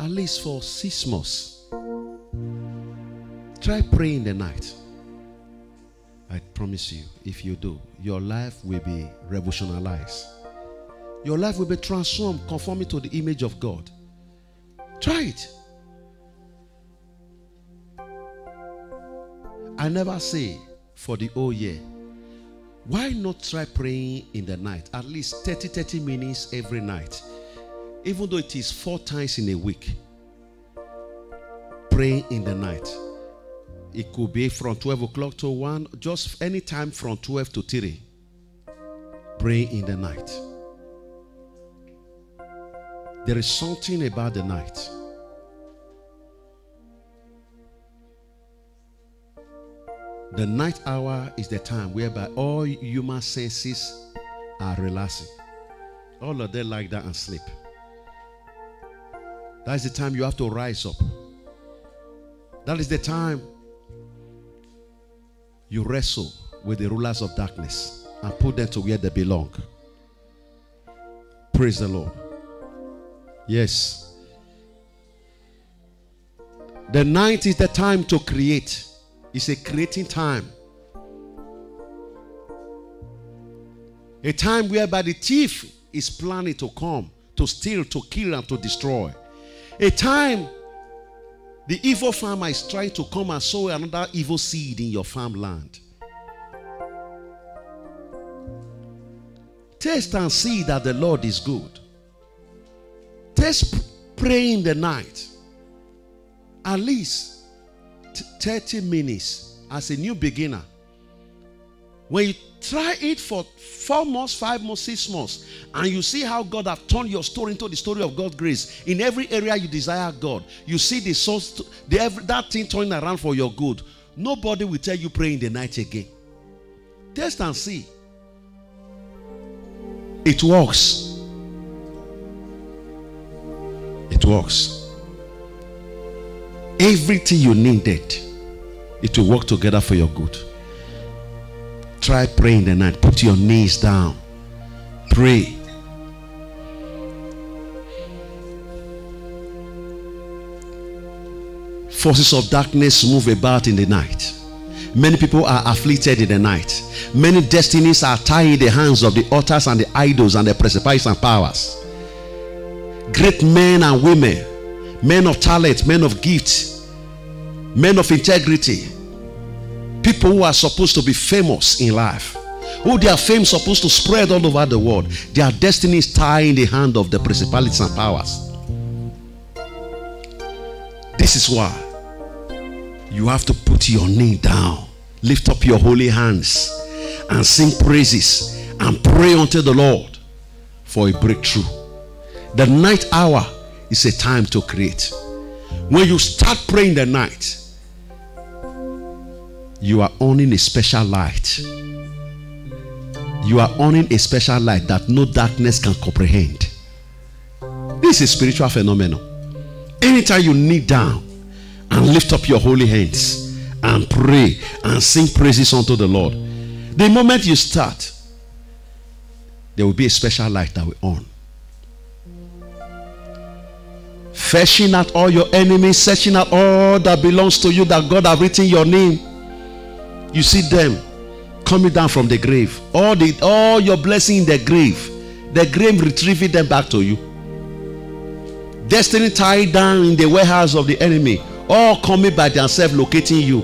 at least for six months. Try praying in the night. I promise you, if you do, your life will be revolutionized. Your life will be transformed conforming to the image of God. Try it. I never say for the whole year. Why not try praying in the night? At least 30 30 minutes every night. Even though it is four times in a week. Praying in the night. It could be from 12 o'clock to 1, just any time from 12 to 3. Praying in the night. There is something about the night. The night hour is the time whereby all human senses are relaxing. All of them like that and sleep. That is the time you have to rise up. That is the time you wrestle with the rulers of darkness and put them to where they belong. Praise the Lord. Yes. The night is the time to create. It's a creating time. A time whereby the thief is planning to come to steal, to kill, and to destroy. A time the evil farmer is trying to come and sow another evil seed in your farmland. Taste and see that the Lord is good. Taste pray in the night. At least 30 minutes as a new beginner. When you try it for four months, five months, six months, and you see how God have turned your story into the story of God's grace in every area you desire God, you see the source, the every, that thing turning around for your good. Nobody will tell you pray in the night again. Test and see. It works. It works. Everything you needed, it will work together for your good. Try praying the night. Put your knees down. Pray. Forces of darkness move about in the night. Many people are afflicted in the night. Many destinies are tied in the hands of the altars and the idols and the principalities and powers. Great men and women, men of talent, men of gift, men of integrity, people who are supposed to be famous in life, who their fame supposed to spread all over the world, their destiny is tied in the hand of the principalities and powers. This is why you have to put your knee down, lift up your holy hands, and sing praises and pray unto the Lord for a breakthrough. The night hour is a time to create. When you start praying the night, you are owning a special light. You are owning a special light that no darkness can comprehend. This is spiritual phenomenon. Anytime you kneel down and lift up your holy hands and pray and sing praises unto the Lord, the moment you start, there will be a special light that will on. Fetching out all your enemies, searching out all that belongs to you that God have written your name. You see them coming down from the grave. All the all your blessing in the grave. The grave retrieving them back to you. Destiny tied down in the warehouse of the enemy. All coming by themselves locating you.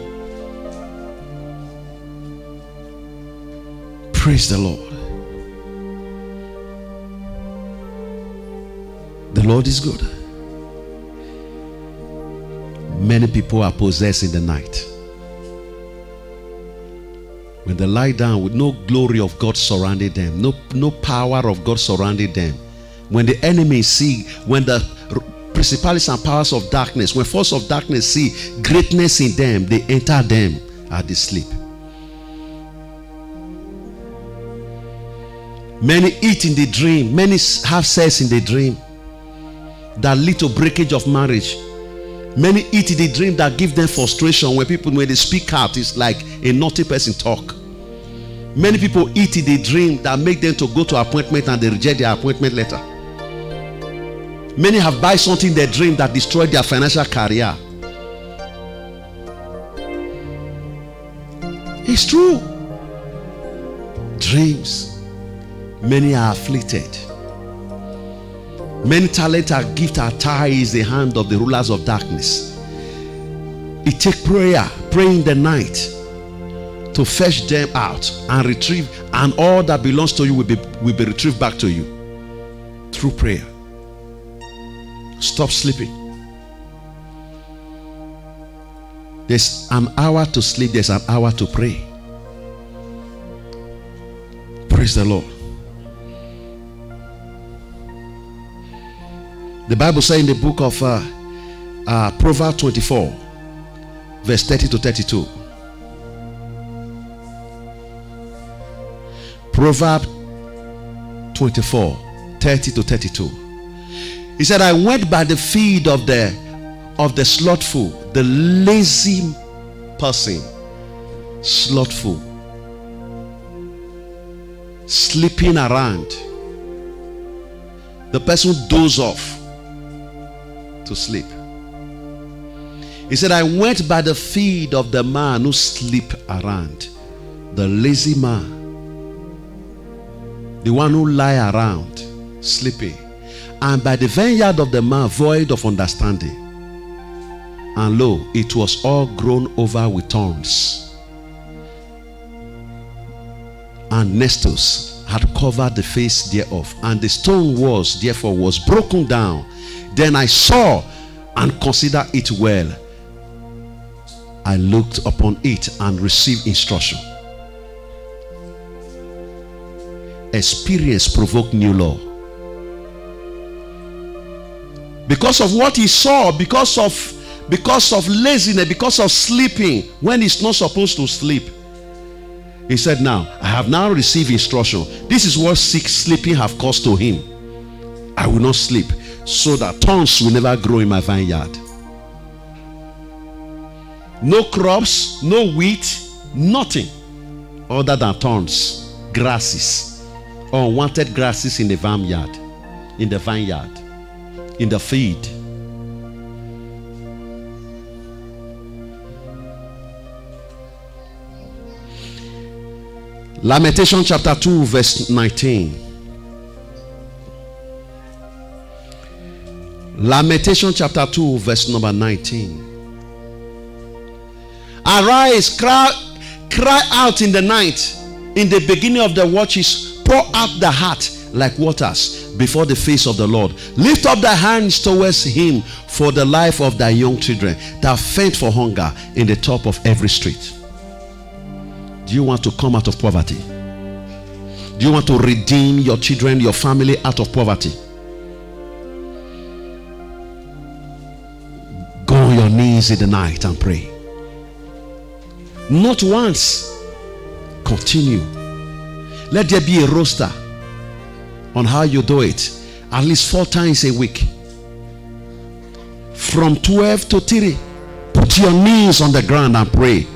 Praise the Lord. The Lord is good. Many people are possessed in the night. When they lie down with no glory of God surrounding them, no, no power of God surrounding them. When the enemy see, when the principalities and powers of darkness, when force of darkness see greatness in them, they enter them at the sleep. Many eat in the dream, many have sex in the dream. That lead to breakage of marriage. Many eat the dream that give them frustration when people when they speak out, it's like a naughty person talk. Many people eat the dream that make them to go to appointment and they reject their appointment letter. Many have buy something they dream that destroyed their financial career. It's true. Dreams. Many are afflicted. Many talent and gift are tied in the hand of the rulers of darkness. It takes prayer, pray in the night to fetch them out and retrieve, and all that belongs to you will be, will be retrieved back to you through prayer. Stop sleeping. There's an hour to sleep, there's an hour to pray. Praise the Lord. The Bible says in the book of uh, uh, Proverbs 24, verse 30 to 32. Proverb 24, 30 to 32. He said, I went by the feed of the of the slothful, the lazy person, slothful, sleeping around. The person doze off to sleep. He said, I went by the feet of the man who sleep around, the lazy man, the one who lie around sleeping, and by the vineyard of the man void of understanding. And lo, it was all grown over with thorns. And Nestos had covered the face thereof, and the stone was therefore was broken down then I saw and considered it well. I looked upon it and received instruction. Experience provoked new law. Because of what he saw, because of because of laziness, because of sleeping when he's not supposed to sleep. He said, Now I have now received instruction. This is what sick sleeping have caused to him. I will not sleep so that thorns will never grow in my vineyard. No crops, no wheat, nothing other than thorns, grasses, unwanted grasses in the vineyard, in the vineyard, in the field. Lamentation chapter 2, verse 19. Lamentation chapter 2, verse number 19. Arise, cry, cry out in the night, in the beginning of the watches, pour out the heart like waters before the face of the Lord. Lift up thy hands towards him for the life of thy young children that faint for hunger in the top of every street. Do you want to come out of poverty? Do you want to redeem your children, your family out of poverty? In the night and pray. Not once. Continue. Let there be a roster on how you do it. At least four times a week. From 12 to 3. Put your knees on the ground and pray.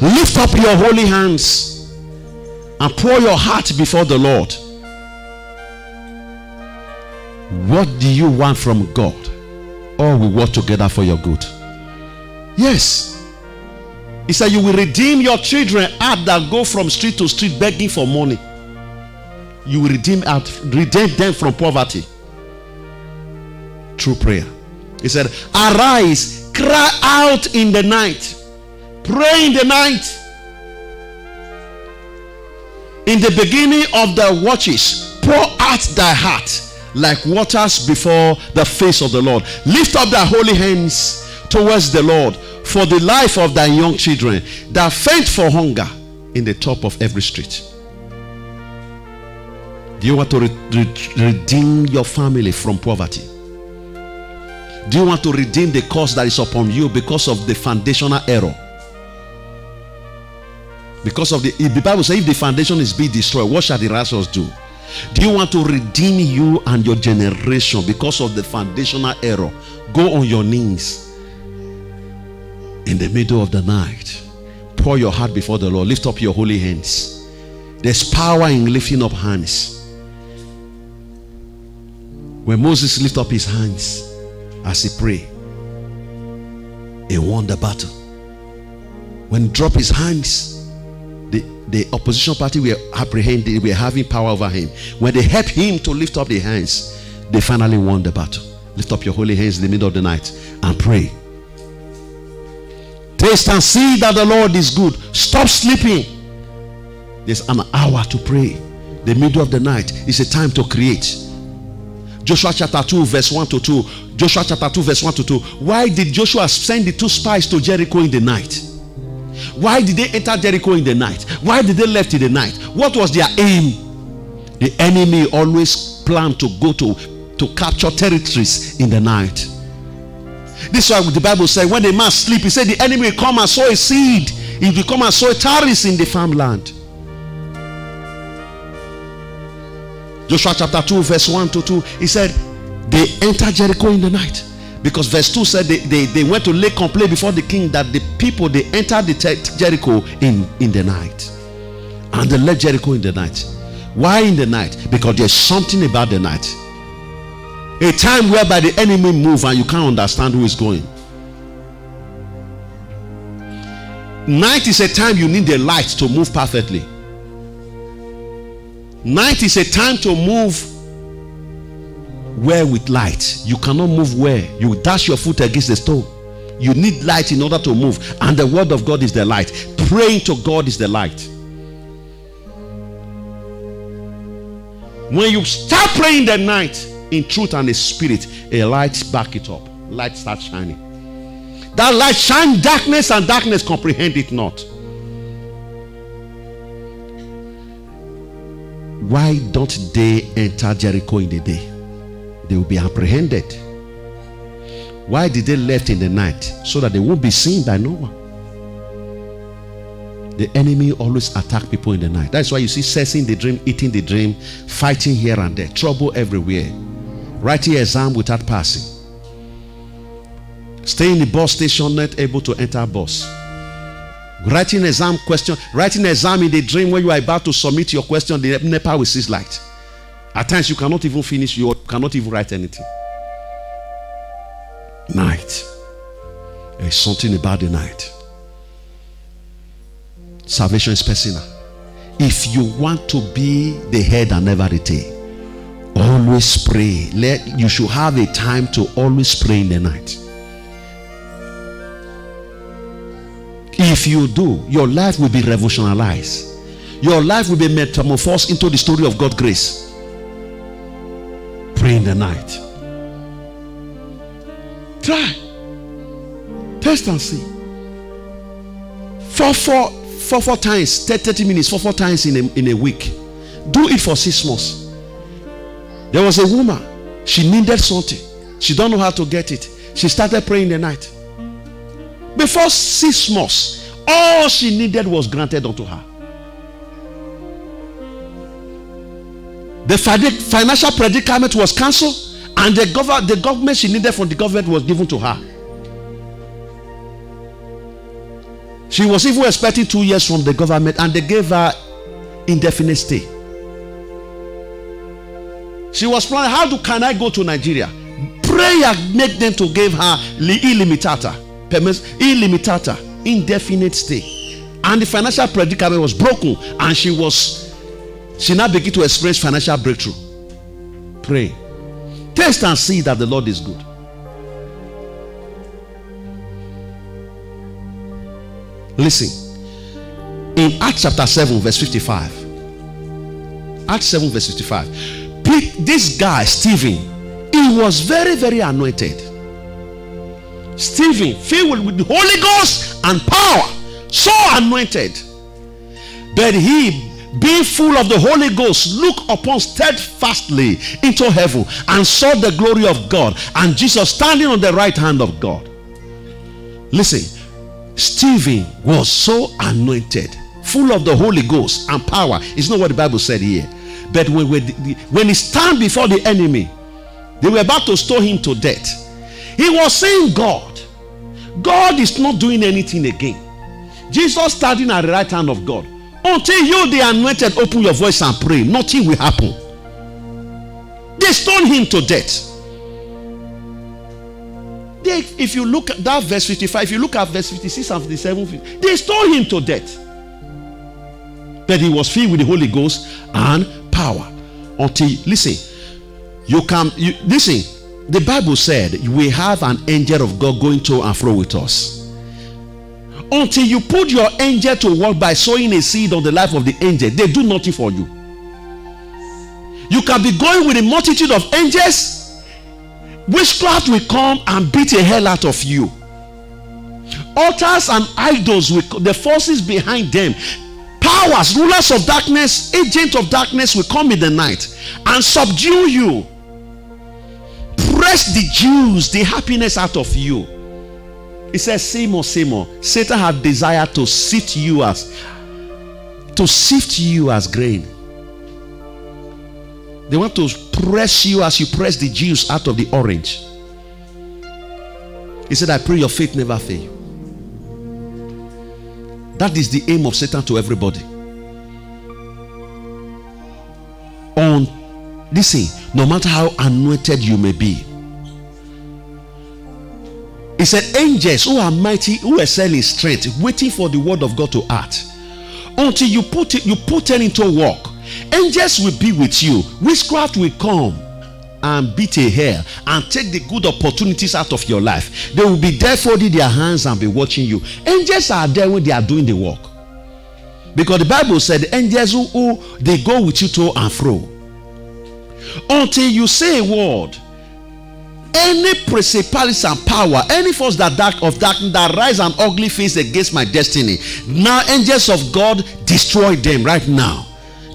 Lift up your holy hands and pour your heart before the Lord. What do you want from God? All we work together for your good. Yes. He said, You will redeem your children out that go from street to street begging for money. You will redeem out, redeem them from poverty. Through prayer. He said, Arise, cry out in the night, pray in the night. In the beginning of the watches, pour out thy heart like waters before the face of the Lord. Lift up thy holy hands towards the Lord for the life of thy young children that faint for hunger in the top of every street. Do you want to re- re- redeem your family from poverty? Do you want to redeem the curse that is upon you because of the foundational error? Because of the, the Bible says, if the foundation is being destroyed, what shall the righteous do? Do you want to redeem you and your generation because of the foundational error? Go on your knees in the middle of the night. Pour your heart before the Lord. Lift up your holy hands. There's power in lifting up hands. When Moses lift up his hands as he pray, he won the battle. When he drop his hands, the, the opposition party were apprehended, were having power over him. When they helped him to lift up the hands, they finally won the battle. Lift up your holy hands in the middle of the night and pray. Taste and see that the Lord is good. Stop sleeping. There's an hour to pray. The middle of the night is a time to create. Joshua chapter 2, verse 1 to 2. Joshua chapter 2, verse 1 to 2. Why did Joshua send the two spies to Jericho in the night? Why did they enter Jericho in the night? Why did they left in the night? What was their aim? The enemy always planned to go to to capture territories in the night. This is why the Bible said when the man sleep, he said the enemy will come and sow a seed. He will come and sow a tares in the farmland. Joshua chapter 2, verse 1 to 2, he said, They entered Jericho in the night. Because verse 2 said they, they, they went to lay complaint before the king that the people they entered the Jericho in, in the night. And they left Jericho in the night. Why in the night? Because there's something about the night. A time whereby the enemy move and you can't understand who is going. Night is a time you need the light to move perfectly. Night is a time to move where with light. You cannot move where. You dash your foot against the stone. You need light in order to move. And the word of God is the light. Praying to God is the light. When you start praying the night in truth and the spirit, a light back it up. Light starts shining. That light shine darkness and darkness comprehend it not. Why don't they enter Jericho in the day? They will be apprehended. Why did they left in the night? So that they won't be seen by no one. The enemy always attack people in the night. That's why you see sensing the dream, eating the dream, fighting here and there, trouble everywhere. Writing exam without passing. Stay in the bus station, not able to enter bus. Writing exam question, writing exam in the dream when you are about to submit your question, the NEPA will cease light. At times you cannot even finish, you cannot even write anything. Night. There is something about the night. Salvation is personal. If you want to be the head and never the tail, always pray. Let you should have a time to always pray in the night. If you do, your life will be revolutionized. Your life will be metamorphosed into the story of God's grace. Pray in the night. Try. Test and see. Four, four, four, four times, 30 minutes, four, four times in a, in a week. Do it for six months. There was a woman. She needed something. She don't know how to get it. She started praying the night. Before six months, all she needed was granted unto her. The financial predicament was cancelled, and the, gov- the government she needed from the government was given to her. She was even expecting two years from the government, and they gave her indefinite stay. She was planning, how do can I go to Nigeria? Prayer made them to give her illimitata illimitata, indefinite stay. And the financial predicament was broken, and she was she now began to experience financial breakthrough. Pray. Taste and see that the Lord is good. Listen. In Acts chapter 7, verse 55. Acts 7, verse 55. This guy, Stephen, he was very, very anointed. Stephen, filled with the Holy Ghost and power, so anointed. But he, being full of the Holy Ghost, looked upon steadfastly into heaven and saw the glory of God and Jesus standing on the right hand of God. Listen, Stephen was so anointed, full of the Holy Ghost and power. It's not what the Bible said here. But when, when he stand before the enemy, they were about to stone him to death. He was saying, God, God is not doing anything again. Jesus standing at the right hand of God. Until you, the anointed, open your voice and pray, nothing will happen. They stone him to death. They, if you look at that verse 55, if you look at verse 56 and 57, they stoned him to death. But he was filled with the Holy Ghost and power. Until, listen, you can, you, listen, the Bible said we have an angel of God going to and fro with us. Until you put your angel to work by sowing a seed on the life of the angel, they do nothing for you. You can be going with a multitude of angels, witchcraft will come and beat the hell out of you. Altars and idols, will, the forces behind them, powers, rulers of darkness, agents of darkness will come in the night and subdue you. Press the Jews, the happiness out of you. He says, Simon, Simon, Satan have desire to sift you as to sift you as grain. They want to press you as you press the juice out of the orange. He said, I pray your faith never fail. That is the aim of Satan to everybody. Listen, no matter how anointed you may be, he said, Angels who are mighty, who excel in strength, waiting for the word of God to act. Until you put it, you put it into work. Angels will be with you. Witchcraft will come and beat a hair and take the good opportunities out of your life. They will be there folding their hands and be watching you. Angels are there when they are doing the work. Because the Bible said angels who, who they go with you to and fro. Until you say a word any principalities and power, any force that dark of darkness that rise an ugly face against my destiny, now angels of God destroy them right now.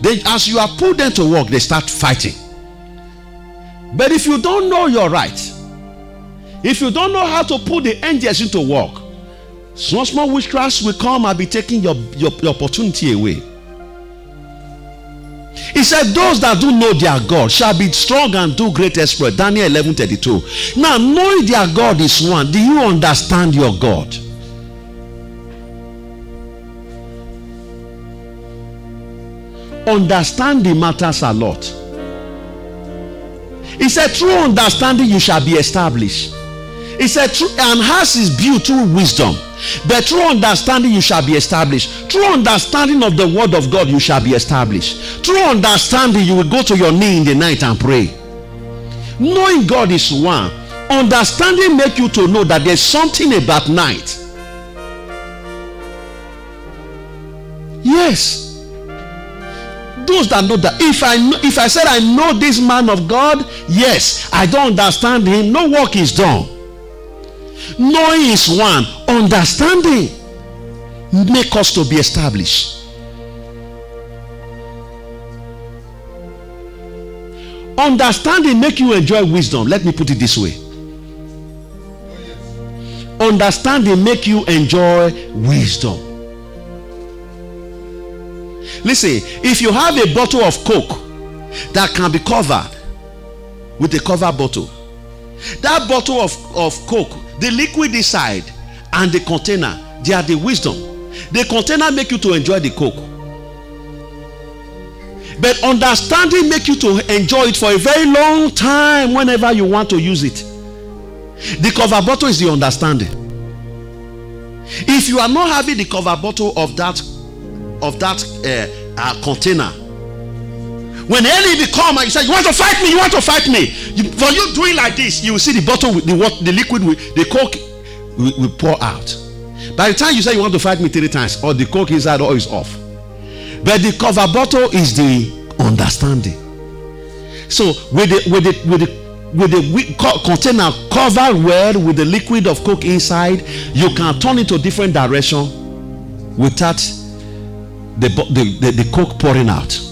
They, as you are put them to work, they start fighting. But if you don't know your right, if you don't know how to put the angels into work, small small witchcrafts will come and be taking your, your, your opportunity away. He said, Those that do know their God shall be strong and do great exploit. Daniel 11 32. Now, knowing their God is one, do you understand your God? Understanding matters a lot. He said, Through understanding you shall be established. He said, and has is built through wisdom. But through understanding you shall be established. Through understanding of the word of God you shall be established. Through understanding you will go to your knee in the night and pray. Knowing God is one. Understanding make you to know that there's something about night. Yes. Those that know that if I if I said I know this man of God, yes, I don't understand him. No work is done. Knowing is one, understanding make us to be established. Understanding make you enjoy wisdom. Let me put it this way. Understanding make you enjoy wisdom. Listen, if you have a bottle of coke that can be covered with a cover bottle, that bottle of, of coke the liquid inside and the container, they are the wisdom. The container make you to enjoy the coke. But understanding make you to enjoy it for a very long time whenever you want to use it. The cover bottle is the understanding. If you are not having the cover bottle of that of that uh, uh, container, when the enemy come and you say, You want to fight me? You want to fight me? You, for you doing like this, you will see the bottle with the what the liquid with the coke will, will pour out. By the time you say you want to fight me three times, or the coke inside or is off. But the cover bottle is the understanding. So with the with the with the with the container covered well with the liquid of coke inside, you can turn it to different direction without the, the, the, the coke pouring out.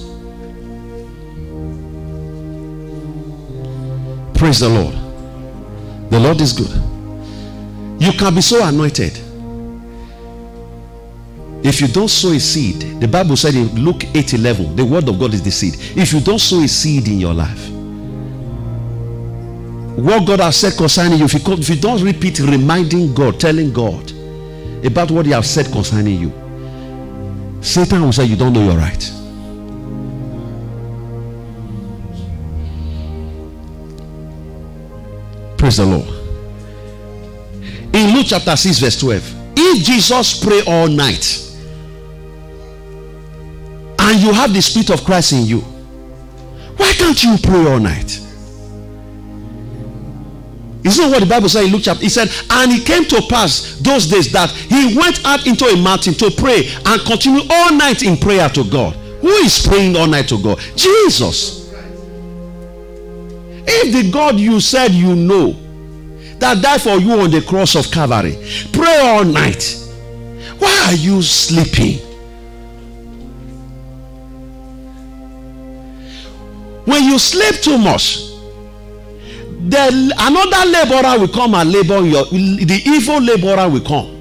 Praise the Lord. The Lord is good. You can be so anointed. If you don't sow a seed, the Bible said in Luke 8 11, the word of God is the seed. If you don't sow a seed in your life, what God has said concerning you, if you, if you don't repeat reminding God, telling God about what He has said concerning you, Satan will say, You don't know your right. Praise the Lord. In Luke chapter 6, verse 12. If Jesus pray all night and you have the spirit of Christ in you, why can't you pray all night? Isn't what the Bible said in Luke chapter? He said, and it came to pass those days that he went out into a mountain to pray and continue all night in prayer to God. Who is praying all night to God? Jesus. If the God you said you know that died for you on the cross of Calvary, pray all night. Why are you sleeping? When you sleep too much, the another laborer will come and labor your the evil laborer will come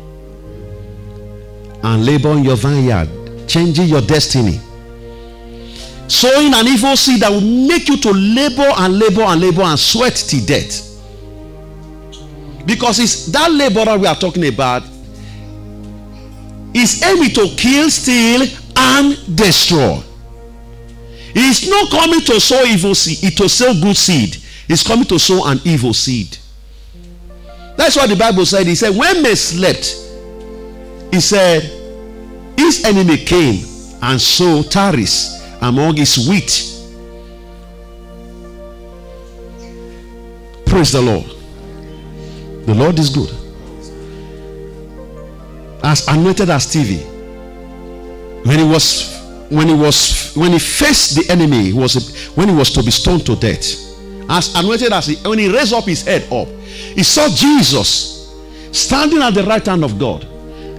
and labor in your vineyard changing your destiny sowing an evil seed that will make you to labor and labor and labor and sweat till death because it's that laborer we are talking about is aiming to kill steal and destroy he's not coming to sow evil seed it to sow good seed He's coming to sow an evil seed. That's what the Bible said. He said, when men slept, he said, his enemy came and sowed tares among his wheat. Praise the Lord. The Lord is good. As anointed as Stephen, when he was when he was when he faced the enemy, he was when he was to be stoned to death as anointed as he when he raised up his head up he saw jesus standing at the right hand of god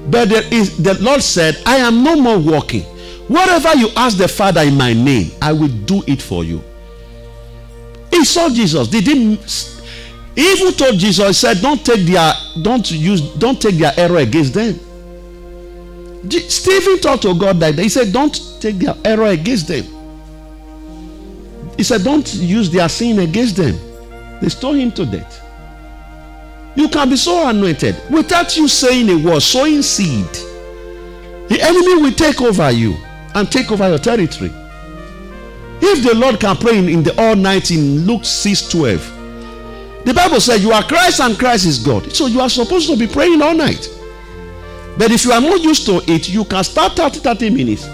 but there is, the lord said i am no more walking whatever you ask the father in my name i will do it for you he saw jesus did he even told jesus he said don't take their don't use don't take their error against them stephen talked to god that he said don't take their error against them he said, Don't use their sin against them. They stone him to death. You can be so anointed without you saying a word, sowing seed. The enemy will take over you and take over your territory. If the Lord can pray in, in the all night in Luke 6 12, the Bible says you are Christ and Christ is God. So you are supposed to be praying all night. But if you are not used to it, you can start 30, 30 minutes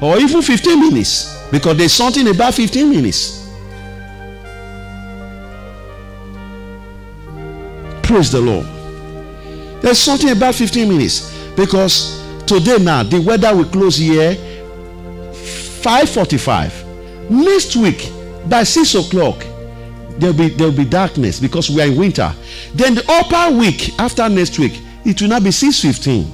or even 15 minutes because there's something about 15 minutes. Praise the Lord. There's something about 15 minutes because today now the weather will close here 5:45. Next week by 6 o'clock there'll be there'll be darkness because we are in winter. Then the upper week after next week it will now be 6:15.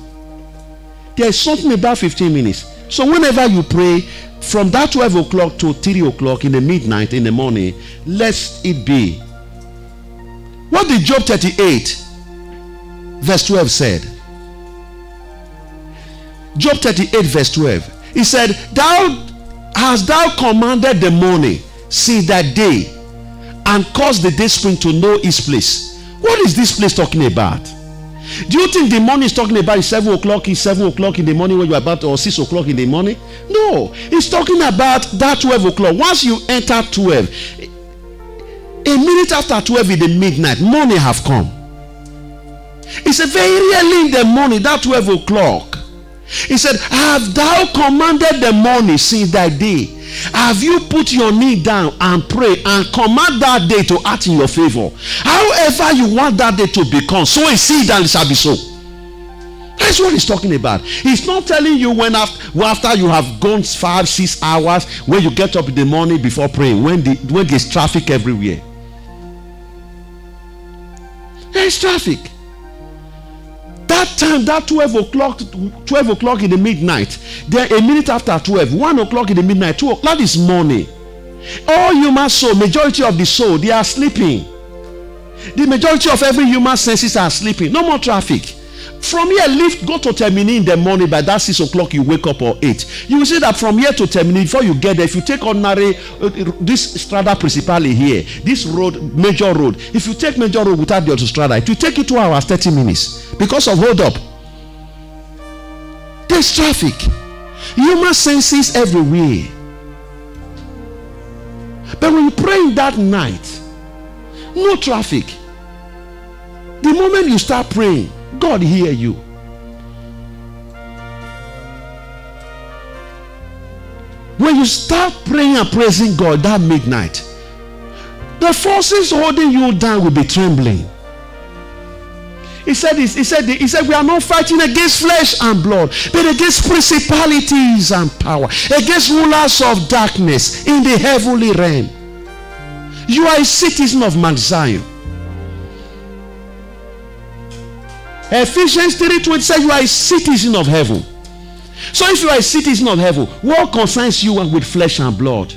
There's something about 15 minutes. So whenever you pray, from that 12 o'clock to 3 o'clock in the midnight in the morning, let it be. What did Job 38, verse 12 said? Job 38, verse 12. He said, Thou hast thou commanded the morning, see that day, and caused the day spring to know its place. What is this place talking about? Do you think the morning is talking about 7 o'clock, is 7 o'clock in the morning when you're about, or 6 o'clock in the morning? No, it's talking about that 12 o'clock. Once you enter 12, a minute after 12 in the midnight, morning have come. It's a very early in the morning, that 12 o'clock. He said, Have thou commanded the morning since thy day? Have you put your knee down and pray and command that day to act in your favor? However, you want that day to become, so a seed and it shall be so. That's what he's talking about. He's not telling you when after, after you have gone five, six hours, when you get up in the morning before praying, when, the, when there's traffic everywhere. There's traffic. That time, that 12 o'clock, 12 o'clock in the midnight, then a minute after 12, 1 o'clock in the midnight, 2 o'clock, is morning. All human soul, majority of the soul, they are sleeping. The majority of every human senses are sleeping. No more traffic. From here, lift, go to Termini in the morning. By that 6 o'clock, you wake up or 8. You will see that from here to Termini, before you get there, if you take ordinary, uh, this strada principally here, this road, major road, if you take major road without the autostrada, it will take you 2 hours, 30 minutes because of hold up. There's traffic. Human senses everywhere. But when you pray that night, No traffic. The moment you start praying, God hear you. When you start praying and praising God that midnight, the forces holding you down will be trembling. He said, this, he said, he said, we are not fighting against flesh and blood, but against principalities and power, against rulers of darkness in the heavenly realm. You are a citizen of Mount Zion. Ephesians 3:20 says you are a citizen of heaven. So if you are a citizen of heaven, what concerns you with flesh and blood?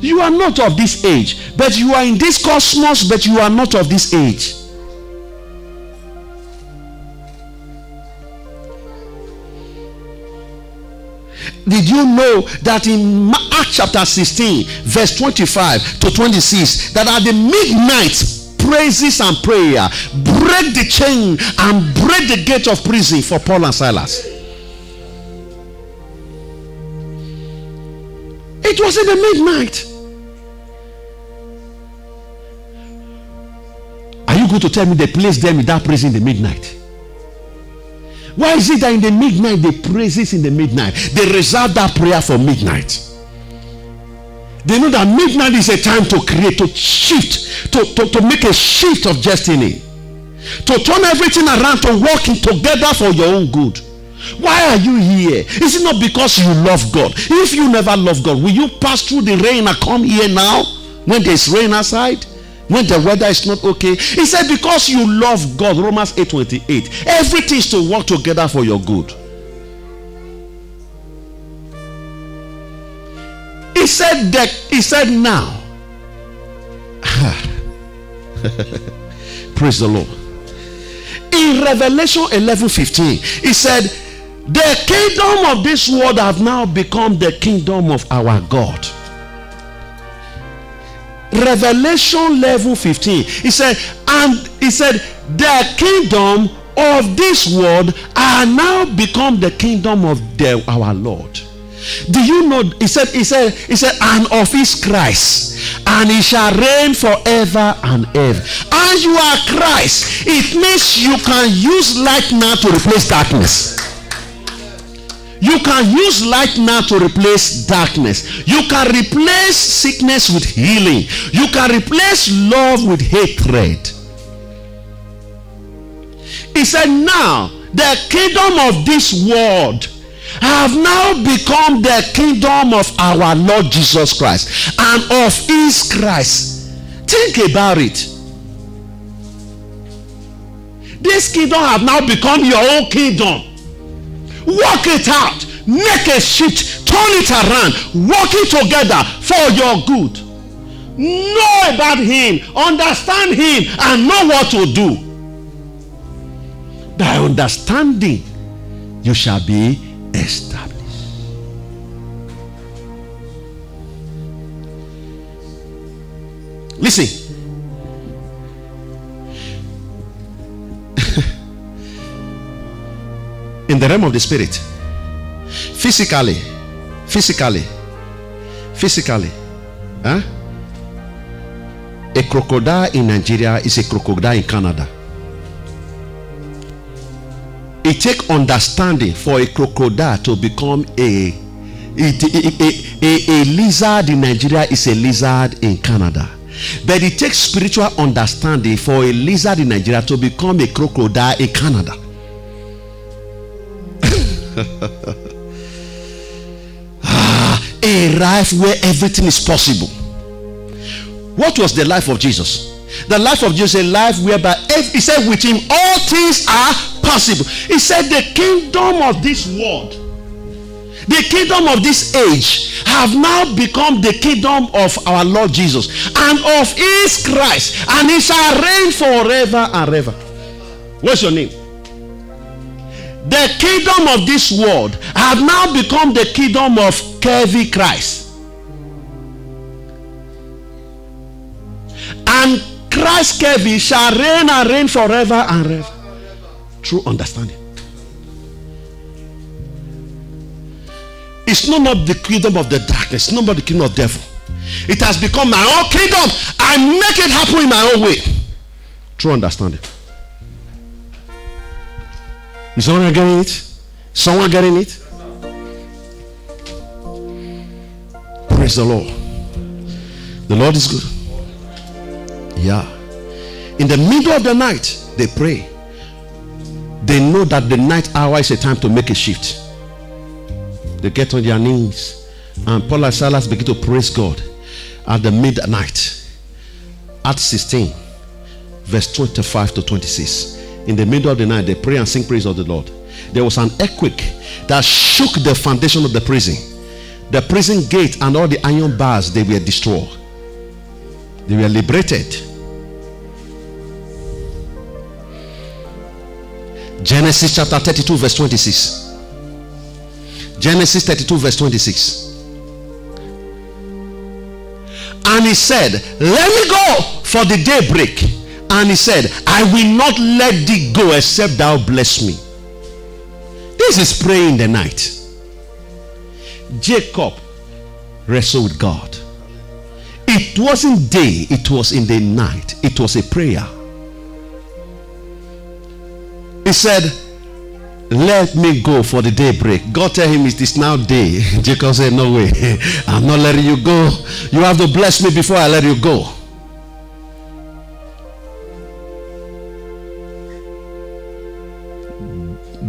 You are not of this age, but you are in this cosmos, but you are not of this age. Did you know that in Acts chapter 16, verse 25 to 26, that at the midnight praises and prayer break the chain and break the gate of prison for Paul and Silas? It was in the midnight. Are you going to tell me they placed them in that prison in the midnight? Why is it that in the midnight they praises in the midnight? They reserve that prayer for midnight. They know that midnight is a time to create, to shift, to, to, to make a shift of destiny, to turn everything around, to work together for your own good. Why are you here? Is it not because you love God? If you never love God, will you pass through the rain and come here now when there's rain outside? when the weather is not okay he said because you love god romans 8 28 everything is to work together for your good said that he said now ah. praise the lord in revelation 11 15 he said the kingdom of this world have now become the kingdom of our god Revelation level 15. He said, and he said, the kingdom of this world are now become the kingdom of the, our Lord. Do you know? He said, he said, he said, and of his Christ, and he shall reign forever and ever. As you are Christ. It means you can use light now to replace darkness. You can use light now to replace darkness. You can replace sickness with healing. You can replace love with hatred. He said, Now the kingdom of this world have now become the kingdom of our Lord Jesus Christ and of his Christ. Think about it. This kingdom have now become your own kingdom. Work it out. Make a shift. Turn it around. Work it together for your good. Know about him. Understand him. And know what to do. By understanding, you shall be established. Listen. in the realm of the spirit physically physically physically huh? a crocodile in nigeria is a crocodile in canada it takes understanding for a crocodile to become a a, a, a, a lizard in nigeria is a lizard in canada but it takes spiritual understanding for a lizard in nigeria to become a crocodile in canada ah, a life where everything is possible. What was the life of Jesus? The life of Jesus, a life whereby if he said, with him all things are possible. He said, the kingdom of this world, the kingdom of this age, have now become the kingdom of our Lord Jesus and of his Christ, and he shall reign forever and ever. What's your name? the kingdom of this world have now become the kingdom of Kevi Christ. And Christ Kevi shall reign and reign forever and ever. True understanding. It's not, not the kingdom of the darkness, not about the kingdom of the devil. It has become my own kingdom. I make it happen in my own way. True understanding. Is someone getting it? Someone getting it? Praise the Lord. The Lord is good. Yeah. In the middle of the night, they pray. They know that the night hour is a time to make a shift. They get on their knees. And Paul and Silas begin to praise God at the midnight. Acts 16, verse 25 to 26. In the middle of the night, they pray and sing praise of the Lord. There was an earthquake that shook the foundation of the prison. The prison gate and all the iron bars, they were destroyed. They were liberated. Genesis chapter 32, verse 26. Genesis 32, verse 26. And he said, Let me go for the daybreak. And he said, I will not let thee go except thou bless me. This is praying the night. Jacob wrestled with God. It wasn't day, it was in the night. It was a prayer. He said, let me go for the daybreak. God tell him it is now day. Jacob said, No way. I'm not letting you go. You have to bless me before I let you go.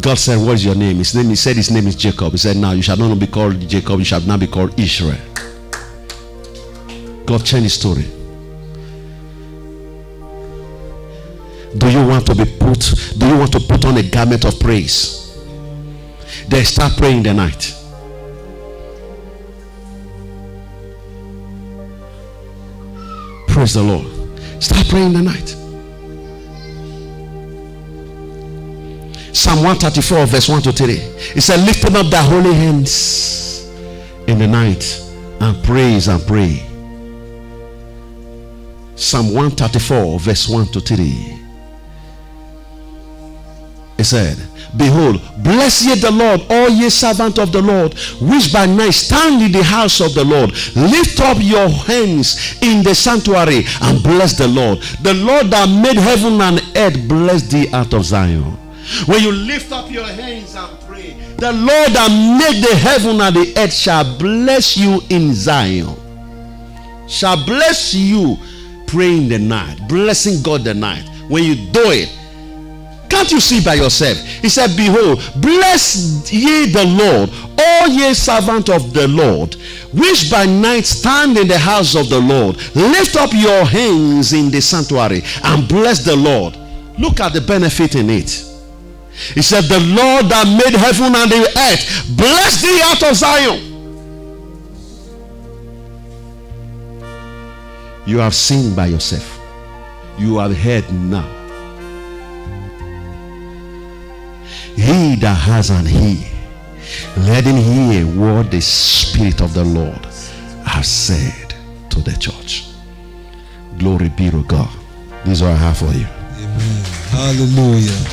God said, What is your name? His name, he said his name is Jacob. He said, Now you shall not be called Jacob, you shall now be called Israel. God changed his story. Do you want to be put? Do you want to put on a garment of praise? Then start praying the night. Praise the Lord. Start praying the night. Psalm 134, verse 1 to 3. It said, Lifting up thy holy hands in the night and praise and pray. Psalm 134, verse 1 to 3. He said, Behold, bless ye the Lord, all ye servant of the Lord, which by night stand in the house of the Lord. Lift up your hands in the sanctuary and bless the Lord. The Lord that made heaven and earth bless thee out of Zion. When you lift up your hands and pray, the Lord that made the heaven and the earth shall bless you in Zion. Shall bless you praying the night, blessing God the night. When you do it, can't you see by yourself? He said, Behold, bless ye the Lord, all ye servant of the Lord, which by night stand in the house of the Lord. Lift up your hands in the sanctuary and bless the Lord. Look at the benefit in it. He said, The Lord that made heaven and the earth, bless thee out of Zion. You have seen by yourself. You have heard now He that has an ear, let him hear what the Spirit of the Lord has said to the church. Glory be to God. Is what I have for you. Amen. Hallelujah.